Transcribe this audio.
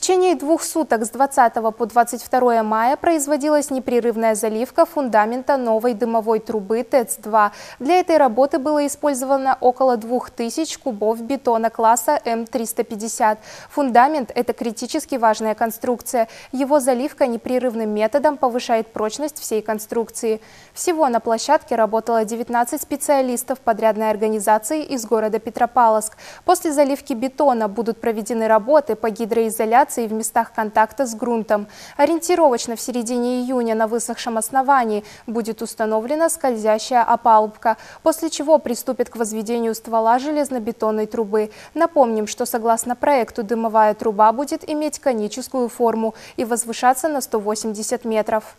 течение двух суток с 20 по 22 мая производилась непрерывная заливка фундамента новой дымовой трубы ТЭЦ-2. Для этой работы было использовано около 2000 кубов бетона класса М350. Фундамент – это критически важная конструкция. Его заливка непрерывным методом повышает прочность всей конструкции. Всего на площадке работало 19 специалистов подрядной организации из города Петропавловск. После заливки бетона будут проведены работы по гидроизоляции изоляции в местах контакта с грунтом. Ориентировочно в середине июня на высохшем основании будет установлена скользящая опалубка, после чего приступит к возведению ствола железнобетонной трубы. Напомним, что согласно проекту дымовая труба будет иметь коническую форму и возвышаться на 180 метров.